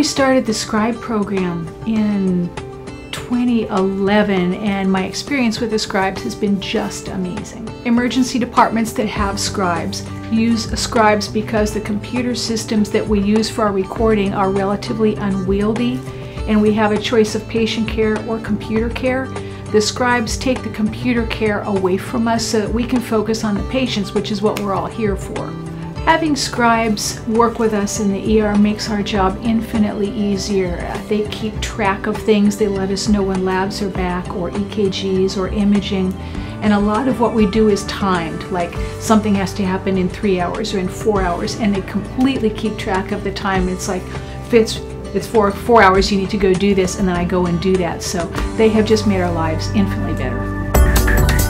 we started the Scribe program in 2011 and my experience with the scribes has been just amazing. Emergency departments that have scribes use scribes because the computer systems that we use for our recording are relatively unwieldy and we have a choice of patient care or computer care. The scribes take the computer care away from us so that we can focus on the patients, which is what we're all here for. Having scribes work with us in the ER makes our job infinitely easier. They keep track of things, they let us know when labs are back, or EKGs, or imaging. And a lot of what we do is timed, like something has to happen in three hours or in four hours, and they completely keep track of the time. It's like, it's, it's four, four hours, you need to go do this, and then I go and do that. So they have just made our lives infinitely better.